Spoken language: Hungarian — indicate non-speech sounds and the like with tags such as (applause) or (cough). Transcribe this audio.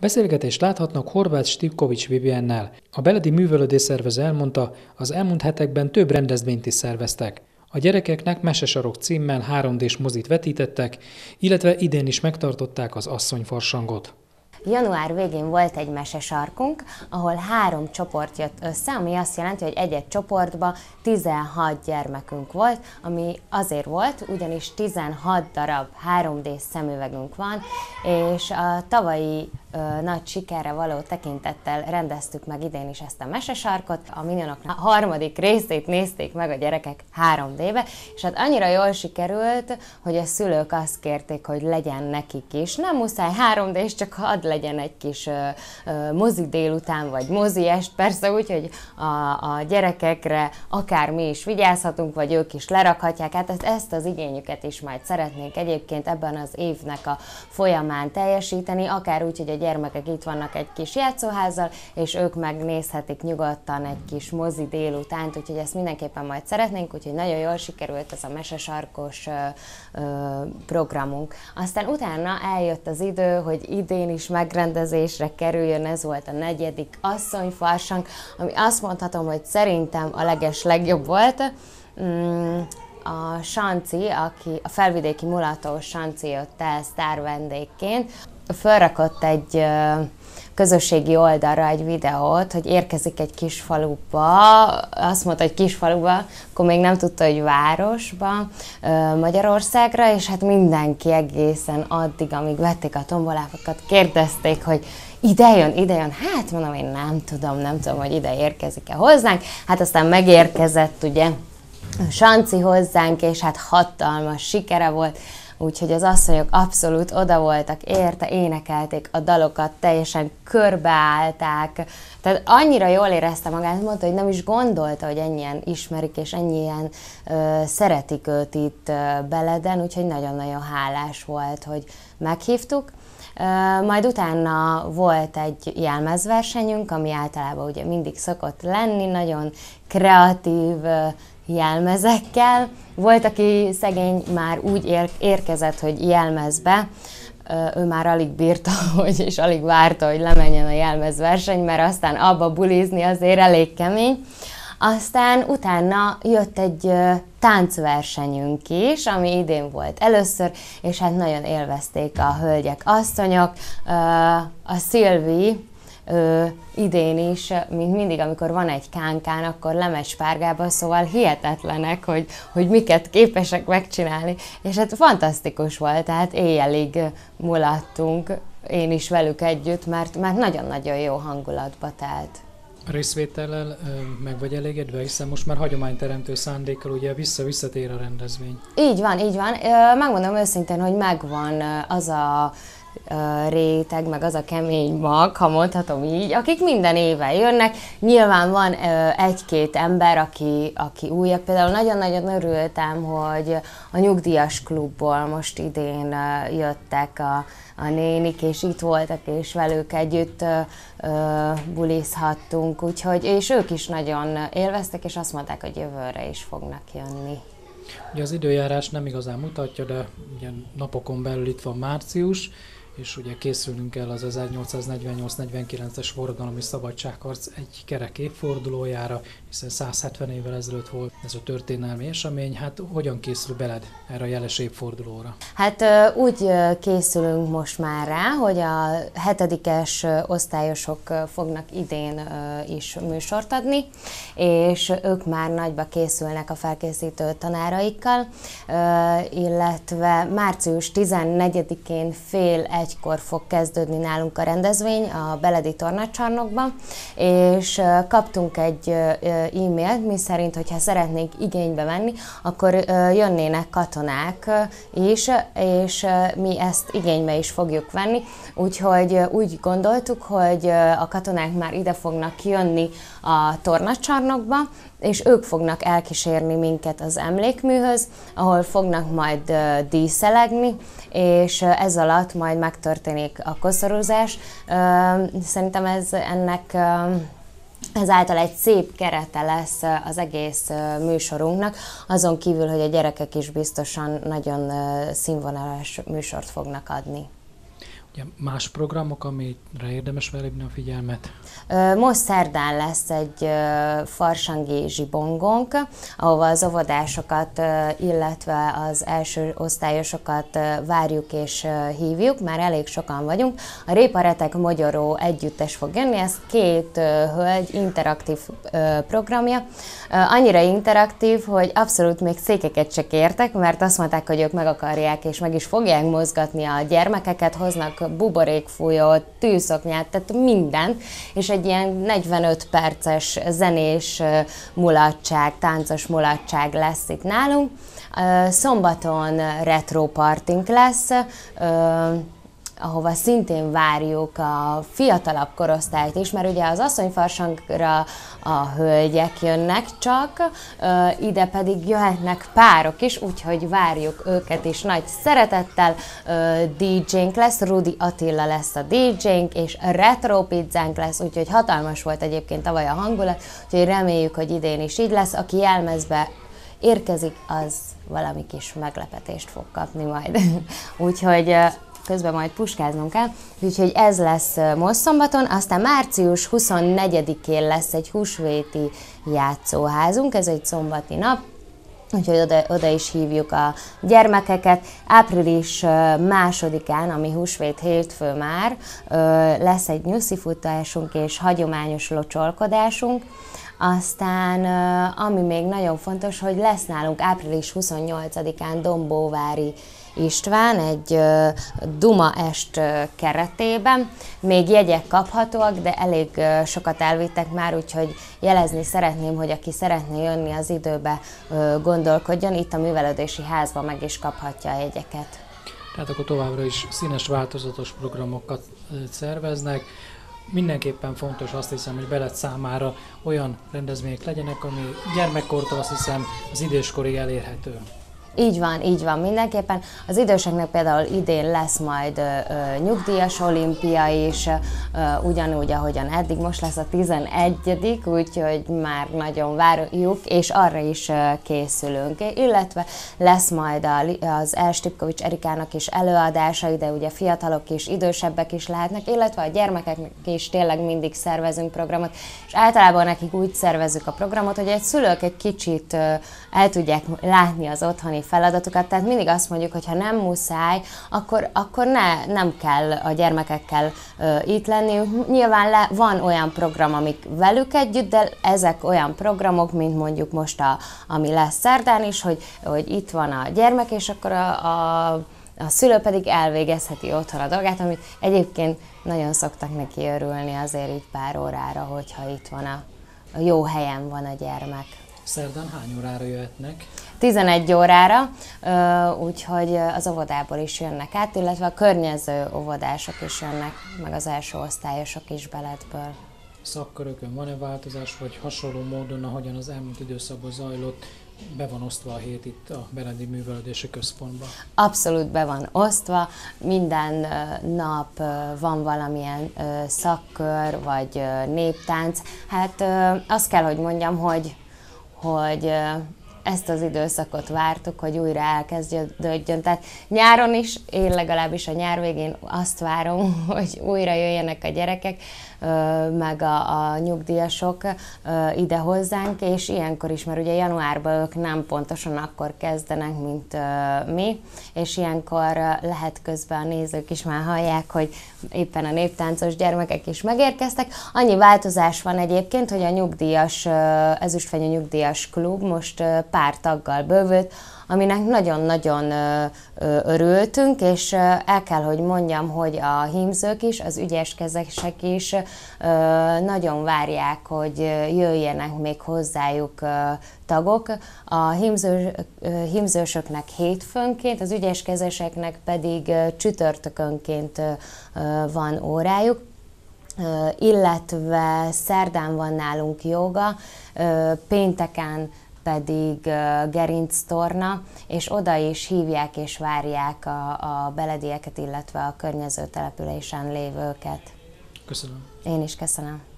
Beszélgetést láthatnak Horváth Stivkovics Viviennel. A Beledi Művelődés Szervező elmondta, az elmúlt hetekben több rendezvényt is szerveztek. A gyerekeknek Mesesarok címmel 3D-s mozit vetítettek, illetve idén is megtartották az asszonyfarsangot. Január végén volt egy mesesarkunk, ahol három csoport jött össze, ami azt jelenti, hogy egy-egy csoportban 16 gyermekünk volt, ami azért volt, ugyanis 16 darab 3D szemüvegünk van, és a tavalyi nagy sikerre való tekintettel rendeztük meg idén is ezt a mesesarkot. A Minionok a harmadik részét nézték meg a gyerekek 3D-be, és hát annyira jól sikerült, hogy a szülők azt kérték, hogy legyen nekik is. Nem muszáj 3D, és csak hadd legyen egy kis ö, ö, mozi délután, vagy mozi est, persze úgy, hogy a, a gyerekekre akár mi is vigyázhatunk, vagy ők is lerakhatják. Hát ezt, ezt az igényüket is majd szeretnénk egyébként ebben az évnek a folyamán teljesíteni, akár úgy, hogy a gyermekek itt vannak egy kis játszóházzal, és ők megnézhetik nyugodtan egy kis mozi délutánt, úgyhogy ezt mindenképpen majd szeretnénk, úgyhogy nagyon jól sikerült ez a mesesarkos programunk. Aztán utána eljött az idő, hogy idén is megrendezésre kerüljön, ez volt a negyedik asszonyfarsang, ami azt mondhatom, hogy szerintem a leges legjobb volt. Mm, a Sanci, aki a felvidéki mulató Sanci jött el sztár vendégként, felrakott egy közösségi oldalra egy videót, hogy érkezik egy kis faluba, azt mondta, hogy kis faluba, akkor még nem tudta, hogy városba, Magyarországra, és hát mindenki egészen addig, amíg vették a tombolákat, kérdezték, hogy ide jön, ide jön, hát mondom, én nem tudom, nem tudom, hogy ide érkezik-e hozzánk, hát aztán megérkezett ugye Sanci hozzánk, és hát hatalmas sikere volt, úgyhogy az asszonyok abszolút oda voltak érte, énekelték a dalokat, teljesen körbeállták, tehát annyira jól érezte magát, mondta, hogy nem is gondolta, hogy ennyien ismerik, és ennyien ö, szeretik őt itt ö, Beleden, úgyhogy nagyon-nagyon hálás volt, hogy meghívtuk. Majd utána volt egy jelmezversenyünk, ami általában ugye mindig szokott lenni, nagyon kreatív, jelmezekkel. Volt, aki szegény már úgy ér- érkezett, hogy jelmezbe, ő már alig bírta, (laughs) hogy, és alig várta, hogy lemenjen a jelmezverseny, mert aztán abba bulizni azért elég kemény. Aztán utána jött egy táncversenyünk is, ami idén volt először, és hát nagyon élvezték a hölgyek, asszonyok. A Szilvi, ö, idén is, mint mindig, amikor van egy kánkán, akkor lemegy spárgába, szóval hihetetlenek, hogy, hogy miket képesek megcsinálni, és hát fantasztikus volt, tehát éjjelig mulattunk, én is velük együtt, mert, mert nagyon-nagyon jó hangulatba telt. Részvétellel meg vagy elégedve, hiszen most már hagyományteremtő szándékkal ugye vissza-visszatér a rendezvény. Így van, így van. Megmondom őszintén, hogy megvan az a réteg, meg az a kemény mag, ha mondhatom így, akik minden éve jönnek. Nyilván van egy-két ember, aki, aki újabb. Például nagyon-nagyon örültem, hogy a nyugdíjas klubból most idén jöttek a, a nénik, és itt voltak, és velük együtt bulizhattunk, úgyhogy, és ők is nagyon élveztek, és azt mondták, hogy jövőre is fognak jönni. Ugye az időjárás nem igazán mutatja, de ugye napokon belül itt van március, és ugye készülünk el az 1848-49-es forradalmi szabadságharc egy kerek évfordulójára, hiszen 170 évvel ezelőtt volt ez a történelmi esemény. Hát hogyan készül beled erre a jeles évfordulóra? Hát úgy készülünk most már rá, hogy a hetedikes osztályosok fognak idén is műsort adni, és ők már nagyba készülnek a felkészítő tanáraikkal, illetve március 14-én fél egy egykor fog kezdődni nálunk a rendezvény a Beledi Tornacsarnokban, és kaptunk egy e-mailt, mi szerint, hogyha szeretnénk igénybe venni, akkor jönnének katonák is, és mi ezt igénybe is fogjuk venni, úgyhogy úgy gondoltuk, hogy a katonák már ide fognak jönni a tornacsarnokba, és ők fognak elkísérni minket az emlékműhöz, ahol fognak majd díszelegni, és ez alatt majd megtörténik a koszorúzás. Szerintem ez ennek ezáltal egy szép kerete lesz az egész műsorunknak, azon kívül, hogy a gyerekek is biztosan nagyon színvonalas műsort fognak adni. Más programok, amire érdemes felhívni a figyelmet? Most szerdán lesz egy farsangi zsibongónk, ahova az óvodásokat, illetve az első osztályosokat várjuk és hívjuk, már elég sokan vagyunk. A Réparetek Magyaró együttes fog jönni, ez két hölgy interaktív programja. Annyira interaktív, hogy abszolút még székeket se kértek, mert azt mondták, hogy ők meg akarják és meg is fogják mozgatni a gyermekeket, hoznak buborékfújót, tűszoknyát, tehát mindent, és egy ilyen 45 perces zenés mulatság, táncos mulatság lesz itt nálunk. Szombaton retro partink lesz, ahova szintén várjuk a fiatalabb korosztályt is, mert ugye az asszonyfarsangra a hölgyek jönnek csak, ide pedig jöhetnek párok is, úgyhogy várjuk őket is nagy szeretettel. DJ-nk lesz, Rudi Attila lesz a DJ-nk, és retro pizzánk lesz, úgyhogy hatalmas volt egyébként tavaly a hangulat, úgyhogy reméljük, hogy idén is így lesz. Aki jelmezbe érkezik, az valami kis meglepetést fog kapni majd. (laughs) úgyhogy közben majd puskáznom kell. Úgyhogy ez lesz most szombaton, aztán március 24-én lesz egy húsvéti játszóházunk, ez egy szombati nap, úgyhogy oda, oda is hívjuk a gyermekeket. Április másodikán, ami húsvét hétfő már, lesz egy nyuszifutásunk és hagyományos locsolkodásunk. Aztán, ami még nagyon fontos, hogy lesz nálunk április 28-án Dombóvári István egy Duma est keretében. Még jegyek kaphatóak, de elég sokat elvittek már, úgyhogy jelezni szeretném, hogy aki szeretné jönni az időbe gondolkodjon, itt a művelődési házban meg is kaphatja a jegyeket. Tehát akkor továbbra is színes, változatos programokat szerveznek. Mindenképpen fontos azt hiszem, hogy belet számára olyan rendezvények legyenek, ami gyermekkortól azt hiszem az időskorig elérhető. Így van, így van mindenképpen. Az időseknek például idén lesz majd ö, nyugdíjas olimpia is, ö, ugyanúgy, ahogyan eddig, most lesz a 11 úgyhogy már nagyon várjuk, és arra is készülünk. Illetve lesz majd a, az Elstipkovics Erikának is előadása, ide ugye fiatalok is, idősebbek is lehetnek, illetve a gyermekeknek is tényleg mindig szervezünk programot, és általában nekik úgy szervezzük a programot, hogy egy szülők egy kicsit el tudják látni az otthoni feladatokat, tehát mindig azt mondjuk, hogy ha nem muszáj, akkor, akkor ne, nem kell a gyermekekkel ö, itt lenni. Nyilván le, van olyan program, amik velük együtt, de ezek olyan programok, mint mondjuk most, a, ami lesz szerdán is, hogy, hogy itt van a gyermek, és akkor a, a, a szülő pedig elvégezheti otthon a dolgát, amit egyébként nagyon szoktak neki örülni azért így pár órára, hogyha itt van a, a jó helyen van a gyermek. Szerdán hány órára jöhetnek? 11 órára, úgyhogy az óvodából is jönnek át, illetve a környező óvodások is jönnek, meg az első osztályosok is beletből. Szakkörökön van-e változás, vagy hasonló módon, ahogyan az elmúlt időszakban zajlott, be van osztva a hét itt a Berendi Művelődési Központban? Abszolút be van osztva, minden nap van valamilyen szakkör, vagy néptánc. Hát azt kell, hogy mondjam, hogy hogy ezt az időszakot vártuk, hogy újra elkezdődjön. Tehát nyáron is, én legalábbis a nyár végén azt várom, (laughs) hogy újra jöjjenek a gyerekek, meg a, a nyugdíjasok ide hozzánk, és ilyenkor is, mert ugye januárban ők nem pontosan akkor kezdenek, mint mi, és ilyenkor lehet közben a nézők is már hallják, hogy éppen a néptáncos gyermekek is megérkeztek. Annyi változás van egyébként, hogy a nyugdíjas, ezüstfenyő nyugdíjas klub most pár taggal bővült, aminek nagyon-nagyon örültünk, és el kell, hogy mondjam, hogy a hímzők is, az ügyes kezesek is nagyon várják, hogy jöjjenek még hozzájuk tagok. A hímző, hímzősöknek hétfőnként, az ügyes kezeseknek pedig csütörtökönként van órájuk illetve szerdán van nálunk joga, pénteken pedig gerinc torna, és oda is hívják és várják a, a beledieket, illetve a környező településen lévőket. Köszönöm. Én is köszönöm.